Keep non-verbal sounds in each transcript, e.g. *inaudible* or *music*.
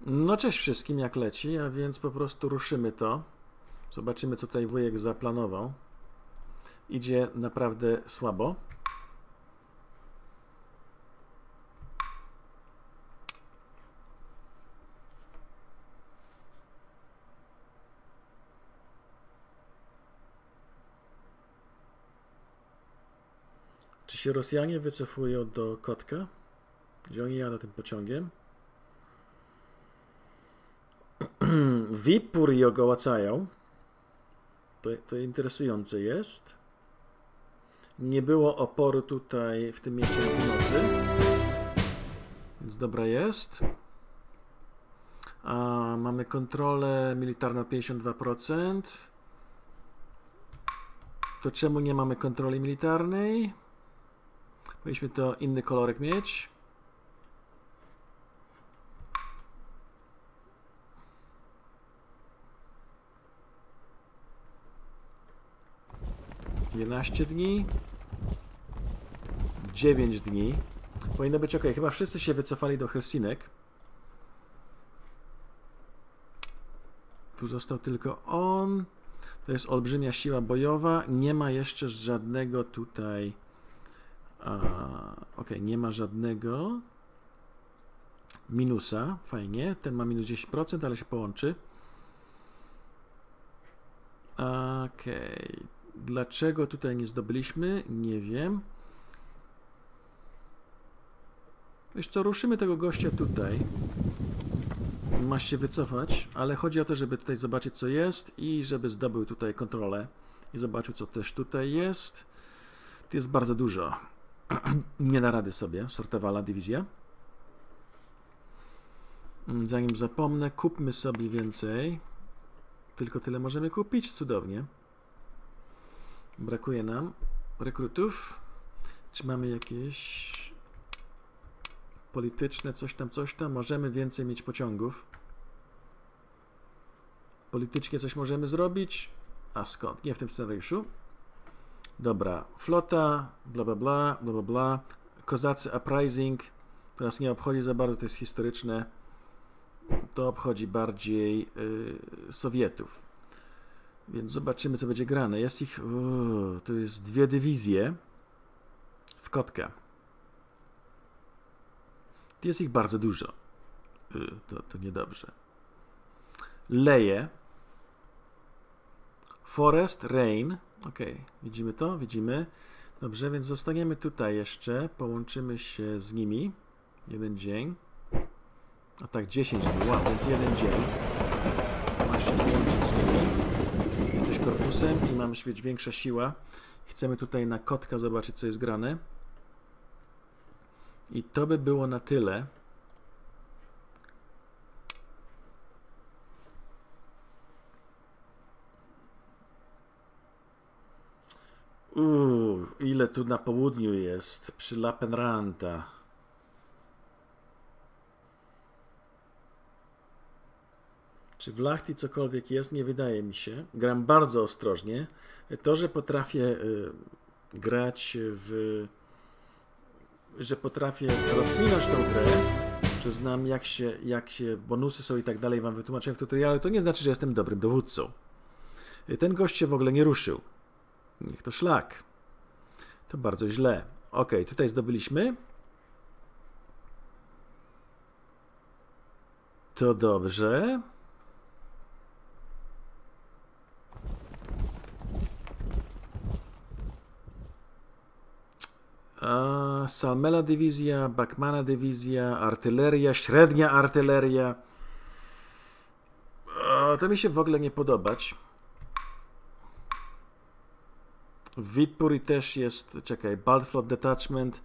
No cześć wszystkim, jak leci, a więc po prostu ruszymy to. Zobaczymy, co tutaj wujek zaplanował. Idzie naprawdę słabo. Czy się Rosjanie wycofują do Kotka? Gdzie oni jadą tym pociągiem? *clears throat* Wipur i ogołacają. To, to interesujące jest. Nie było oporu tutaj w tym mieście na północy. Więc dobra jest. A mamy kontrolę militarną 52%. To czemu nie mamy kontroli militarnej? Powinniśmy to inny kolorek mieć. Jedenaście dni. 9 dni. Powinno być ok. Chyba wszyscy się wycofali do Helsinek. Tu został tylko on. To jest olbrzymia siła bojowa. Nie ma jeszcze żadnego tutaj. ok, nie ma żadnego minusa. Fajnie. Ten ma minus 10%, ale się połączy. Ok. Dlaczego tutaj nie zdobyliśmy? Nie wiem. Wiesz co, ruszymy tego gościa tutaj. Masz się wycofać, ale chodzi o to, żeby tutaj zobaczyć co jest i żeby zdobył tutaj kontrolę i zobaczył co też tutaj jest. Jest bardzo dużo. *clears throat* Nie da rady sobie, sortowala dywizja. Mm, zanim zapomnę, kupmy sobie więcej. Tylko tyle możemy kupić, cudownie. Brakuje nam rekrutów. Czy mamy jakieś polityczne, coś tam, coś tam? Możemy więcej mieć pociągów. Politycznie coś możemy zrobić? A skąd? Nie w tym scenariuszu. Dobra, flota, bla bla bla, bla bla bla. Kozacy Uprising. Teraz nie obchodzi za bardzo, to jest historyczne. To obchodzi bardziej yy, Sowietów. Więc zobaczymy, co będzie grane. Jest ich. to jest dwie dywizje w kotkę. Jest ich bardzo dużo. To, to niedobrze. Leje. Forest, rain. Ok, widzimy to? Widzimy. Dobrze, więc zostaniemy tutaj jeszcze. Połączymy się z nimi. Jeden dzień. A tak, 10 dni. Wow, więc jeden dzień. Masz się połączyć z nimi i mamy mieć większa siła. Chcemy tutaj na kotka zobaczyć, co jest grane. I to by było na tyle. Uuu, ile tu na południu jest, przy Lapenranta. Czy w Lachti cokolwiek jest? Nie wydaje mi się. Gram bardzo ostrożnie. To, że potrafię y, grać w. że potrafię rozkminąć tą grę, że znam jak się, jak się bonusy są i tak dalej, wam wytłumaczyłem w tutorialu, to nie znaczy, że jestem dobrym dowódcą. Ten gość się w ogóle nie ruszył. Niech to szlak. To bardzo źle. Ok, tutaj zdobyliśmy. To dobrze. Salmela dywizja, Backmana dywizja, artyleria, średnia artyleria. To mi się w ogóle nie podobać. Vipuri też jest, czekaj, Baltflot Detachment,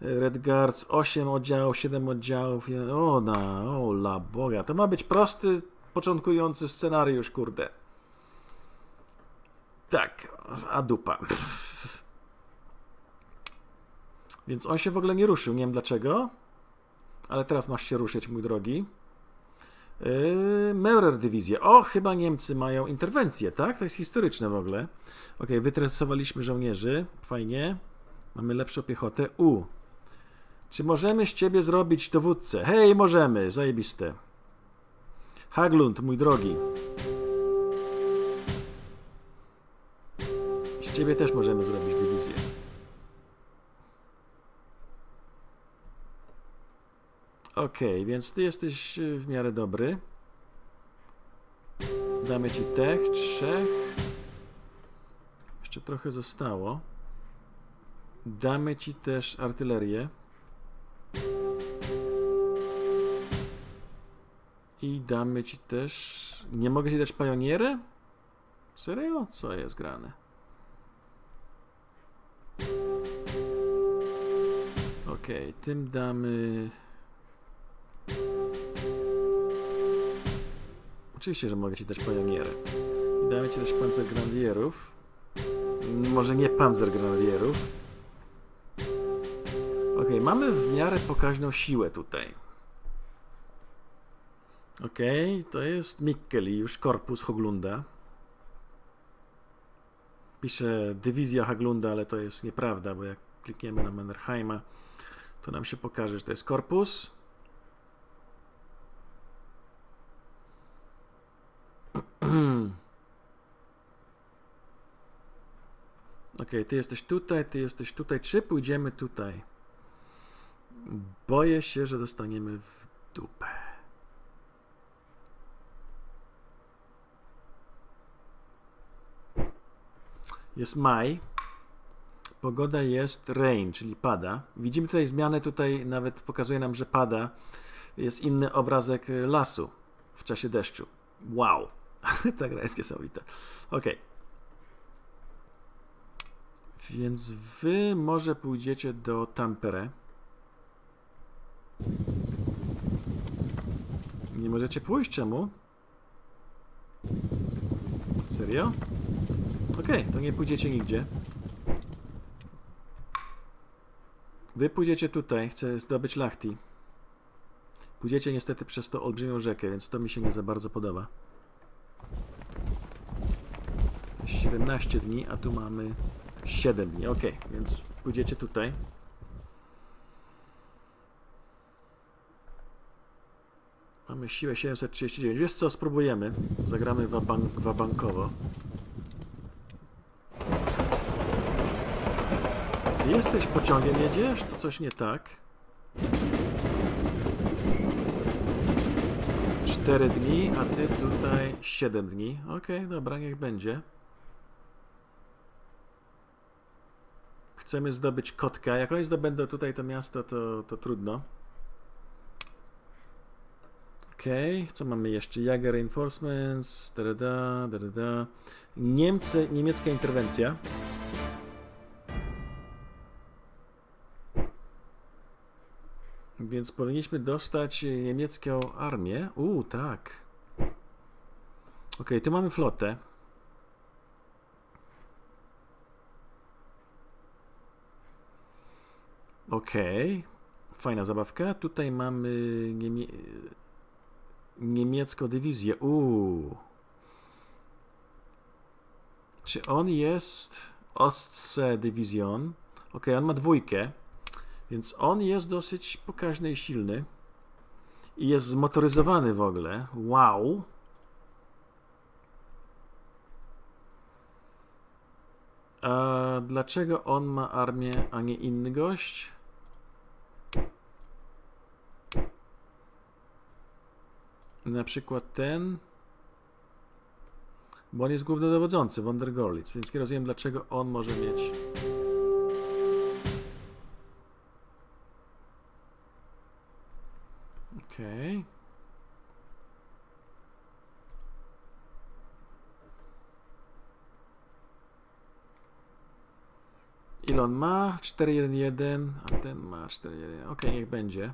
Red Guards, 8 oddziałów, 7 oddziałów. O, na, o la boga. To ma być prosty, początkujący scenariusz, kurde. Tak, a dupa. Więc on się w ogóle nie ruszył. Nie wiem dlaczego, ale teraz masz się ruszyć, mój drogi. Yy, Meurer dywizja. O, chyba Niemcy mają interwencję, tak? To jest historyczne w ogóle. Ok, wytresowaliśmy żołnierzy. Fajnie. Mamy lepszą piechotę. U. Czy możemy z ciebie zrobić dowódcę? Hej, możemy. Zajebiste. Haglund, mój drogi. Z ciebie też możemy zrobić dywizję. Ok, więc ty jesteś y, w miarę dobry. Damy ci tech, trzech. Jeszcze trochę zostało. Damy ci też artylerię. I damy ci też... Nie mogę ci dać pionierę? Serio? Co jest grane? Ok, tym damy... Oczywiście, że mogę ci dać pionierę. I ci też panzergrenadierów. Może nie panzergrenadierów. Ok, mamy w miarę pokaźną siłę tutaj. Ok, to jest Mikkeli, już korpus Hoglunda. Pisze dywizja Haglunda, ale to jest nieprawda, bo jak klikniemy na Mannerheima, to nam się pokaże, że to jest korpus. Ok, ty jesteś tutaj, ty jesteś tutaj. Czy pójdziemy tutaj? Boję się, że dostaniemy w dupę. Jest maj. Pogoda jest rain, czyli pada. Widzimy tutaj zmianę, tutaj nawet pokazuje nam, że pada. Jest inny obrazek lasu w czasie deszczu. Wow, *laughs* ta gra jest niesamowita. Ok. Więc wy może pójdziecie do Tampere. Nie możecie pójść? Czemu? Serio? Okay, to nie pójdziecie nigdzie. Wy pójdziecie tutaj, chcę zdobyć Lachti. Pójdziecie niestety przez tą olbrzymią rzekę, więc to mi się nie za bardzo podoba. 17 dni, a tu mamy 7 dni. Ok, więc pójdziecie tutaj. Mamy siłę 739. Wiesz co, spróbujemy. Zagramy wabank wabankowo. Ty jesteś pociągiem, jedziesz? To coś nie tak. 4 dni, a ty tutaj 7 dni. Okej, okay, dobra, niech będzie. Chcemy zdobyć kotka. Jak oni zdobędą tutaj to miasto, to, to trudno. Okej, okay. co mamy jeszcze? Jager Reinforcements, da, da. Niemcy, niemiecka interwencja. Więc powinniśmy dostać niemiecką armię. Uuu, tak. Ok, tu mamy flotę. Okej. Okay. Fajna zabawka. Tutaj mamy niemie... niemiecką dywizję. Uuu. Czy on jest Ostse Division? Ok, on ma dwójkę. Więc on jest dosyć pokaźny i silny. I jest zmotoryzowany w ogóle. Wow. A dlaczego on ma armię, a nie inny gość? Na przykład ten. Bo on jest głównodowodzący, Wondergorlitz, więc nie rozumiem dlaczego on może mieć Okej. Okay. Ile on ma? 411, a ten ma 411. Ok, niech będzie.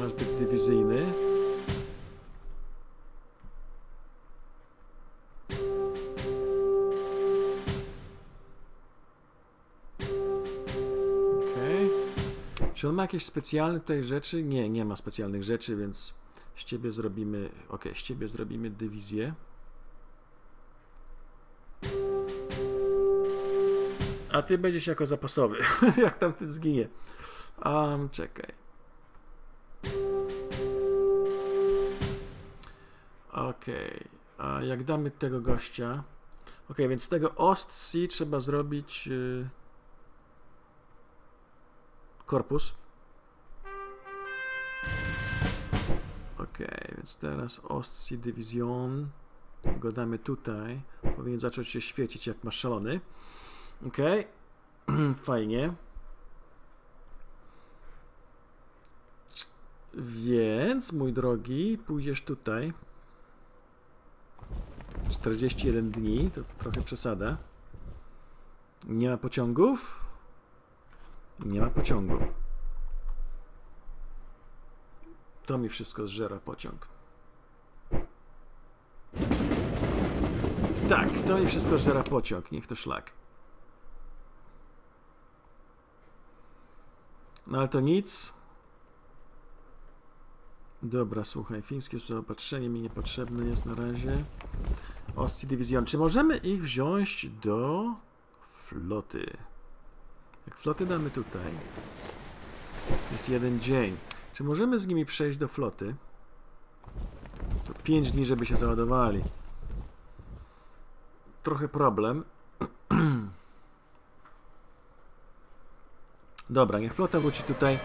Być dywizyjny. Czy on ma jakieś specjalne tutaj rzeczy? Nie, nie ma specjalnych rzeczy, więc z ciebie zrobimy. Ok, z ciebie zrobimy dywizję. A ty będziesz jako zapasowy. *laughs* Jak tam ty zginie. Um, czekaj. Okej, a jak damy tego gościa... Okej, więc tego Ostsea trzeba zrobić y, korpus. Okej, więc teraz Ostsea Division go damy tutaj. Powinien zacząć się świecić jak ma szalony. Okej, *clears throat* fajnie. Więc, mój drogi, pójdziesz tutaj. 41 dni, to trochę przesada. Nie ma pociągów? Nie ma pociągu. To mi wszystko zżera pociąg. Tak, to mi wszystko zżera pociąg. Niech to szlak. No ale to nic. Dobra, słuchaj, fińskie zaopatrzenie mi niepotrzebne jest na razie. Ostii Division. Czy możemy ich wziąć do floty? Jak floty damy tutaj, jest jeden dzień. Czy możemy z nimi przejść do floty? To 5 dni, żeby się załadowali. Trochę problem. *clears throat* Dobra, niech flota wróci tutaj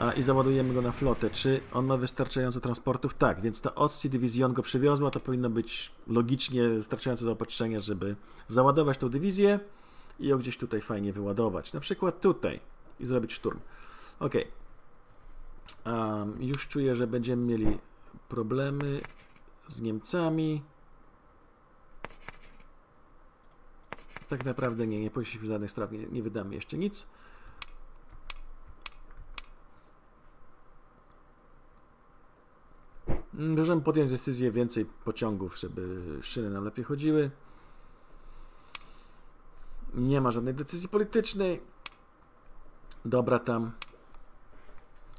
a, i załadujemy go na flotę. Czy on ma wystarczająco transportów? Tak, więc ta Ossi go przywiozła, to powinno być logicznie wystarczające zaopatrzenie, żeby załadować tą dywizję i ją gdzieś tutaj fajnie wyładować. Na przykład tutaj i zrobić szturm. Ok. Um, już czuję, że będziemy mieli problemy z Niemcami. Tak naprawdę nie, nie ponieśliśmy żadnych strat, nie, nie wydamy jeszcze nic. Możemy podjąć decyzję więcej pociągów, żeby szyny nam lepiej chodziły. Nie ma żadnej decyzji politycznej. Dobra tam.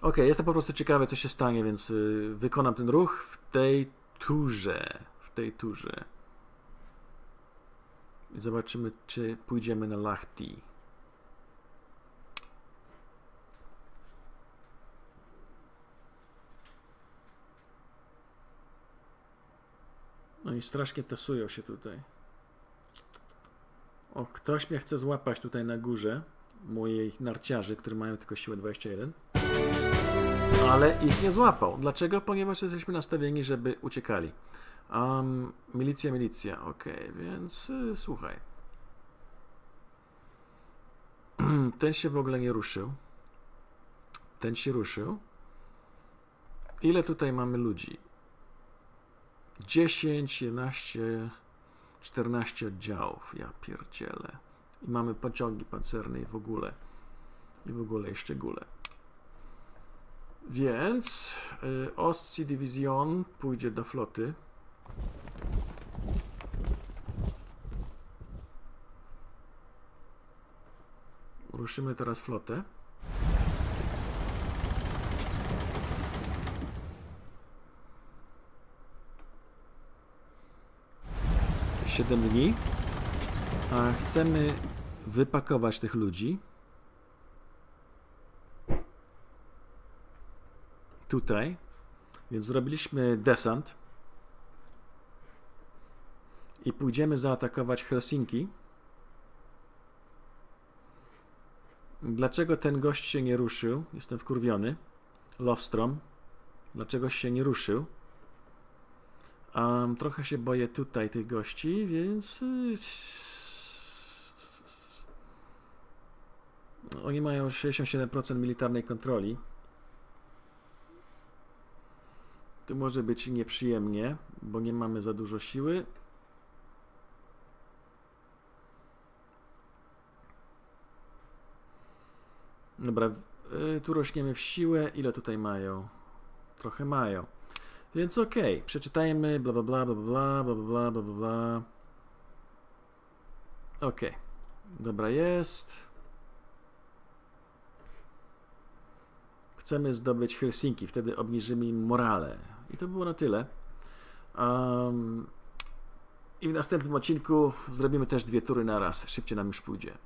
Ok, jestem po prostu ciekawy, co się stanie, więc y, wykonam ten ruch w tej turze. W tej turze. Zobaczymy, czy pójdziemy na Lahti. No i strasznie tasują się tutaj. O, ktoś mnie chce złapać tutaj na górze. Moich narciarzy, którzy mają tylko siłę 21. Ale ich nie złapał. Dlaczego? Ponieważ jesteśmy nastawieni, żeby uciekali. Um, milicja, milicja. Ok, więc y, słuchaj. *clears throat* Ten się w ogóle nie ruszył. Ten się ruszył. Ile tutaj mamy ludzi? 10, 11, 14 oddziałów. Ja pierdzielę. I mamy pociągi pancerne i w ogóle. I w ogóle jeszcze góle. Więc y, Ostsee Division pójdzie do floty. Ruszymy teraz flotę. 7 dni. A chcemy wypakować tych ludzi. Tutaj. Więc zrobiliśmy desant. I pójdziemy zaatakować Helsinki. Dlaczego ten gość się nie ruszył? Jestem wkurwiony. Lovestrom. Dlaczego się nie ruszył? Um, trochę się boję tutaj tych gości, więc... Y, oni mają 67% militarnej kontroli. Tu może być nieprzyjemnie, bo nie mamy za dużo siły. Dobra, y, tu rośniemy w siłę. Ile tutaj mają? Trochę mają. Więc okej, okay. przeczytajmy bla bla bla bla bla bla bla bla bla bla. Okej. Okay. Dobra jest. Chcemy zdobyć Helsinki, wtedy obniżymy im morale. I to było na tyle. Um, I w następnym odcinku zrobimy też dwie tury na raz. Szybciej nam już pójdzie.